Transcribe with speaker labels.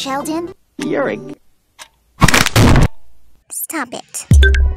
Speaker 1: Sheldon?
Speaker 2: You're a...
Speaker 1: Stop it.